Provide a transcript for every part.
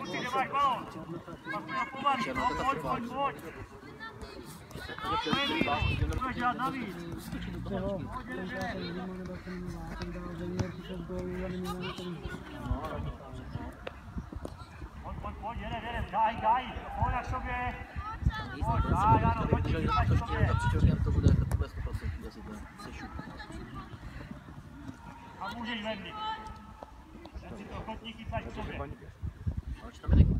kluci, kde máš balón? Pak to pomalý, no, pojď, pojď, pojď. Pojď, Míro, budeš dělat navíc. Pojď, jdeš, jdeš. Pojď, pojď, pojď, jedem, jedem, daj, daj, pojď na k sobě. Pojď, daj, ano, pojď, Když daj to k štít, sobě. tak příští rok to bude, to bude 100% jezdit, ne? Se šup. A můžeš vendy. Teď si to kotník chytáš k sobě. Ale či tam je taky?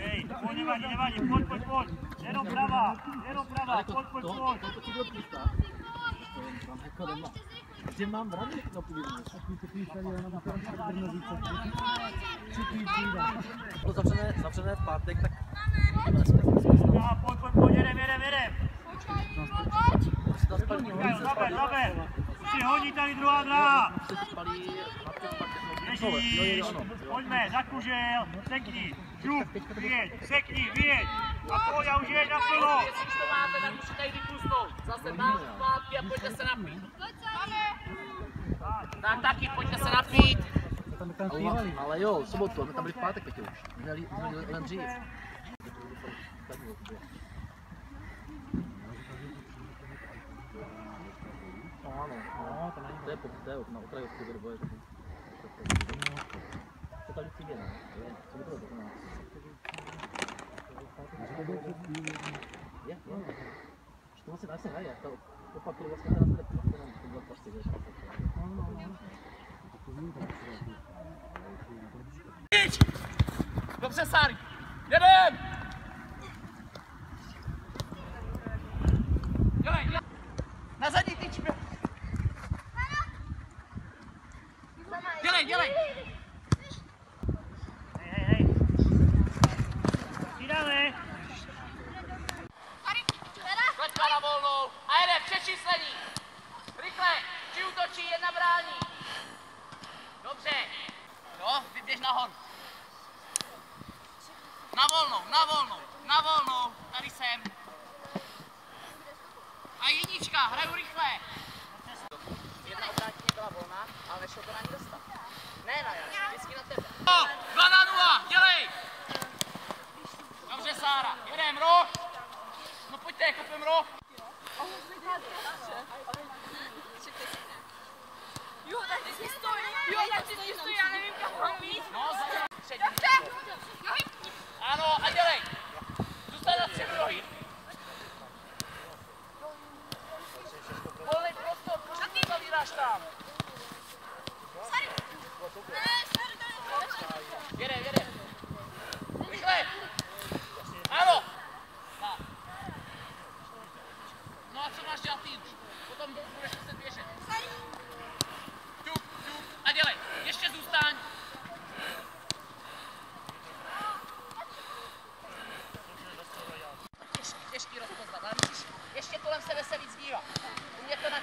Hej, pojď, nevadí, nevadí, pojď, pojď, pojď. Jenom prava, jenom to, pojď, pojď, pojď. to ti byl písta. To jako zavřené, zavřené v pátek, tak. Aha, pojď, pojď, pojď, jedem, jedem, jedem. Zaber, zaber. Při honí tady druhá dráha. Pátek. no, pojďme, zakužel, sekni, žup, vyjeď, sekni, vyjeď. A pojď a už jeď naplno. Jestli už to máte, tak musíte jít vypusnout. Zase tam zpátky a pojďte se napít. Tak taky, pojďte se napít. Ale, ale jo, v sobotu, my tam byli v pátek taky už. My měli, my měli jen dřív. No ano, no, to není, to je je na boje. To tady je, Dobře! Dělej, dělej. Na zadní tyč. Dělej, dělej. Hej, hej, hej. Přidáme. Kleďka na volnou. A jedem, přečíslení. Rychle, tři útočí, jedna brání. Dobře. Jo, vyběž nahoru. Na volnou, na volnou, na volnou. Tady jsem. A jednička, hraju rychle. Jedna obrátení byla volná, ale nešlo to na ní dostat. Ne na jas, vždycky na tebe. No, dva na nula, dělej. Dobře, Sára, jedem, roh. No pojďte, kopem roh. Jo, tak vždycky stojí. Jo, tak vždycky stojí, já nevím, kam mám jít. No, za přední. Ano, a dělej. Zůstaň na třech rohy. Volný prostor, proč ty zavíráš tam? Jedem, jedem. Rychle. Ano. Tak. No a co máš dělat ty už? Potom budeš muset běžet. Tuk, tuk. A dělej. Ještě zůstaň. Těžký, těžký rozpoznat, ale musíš ještě kolem sebe se víc dívat. Umět to načíst.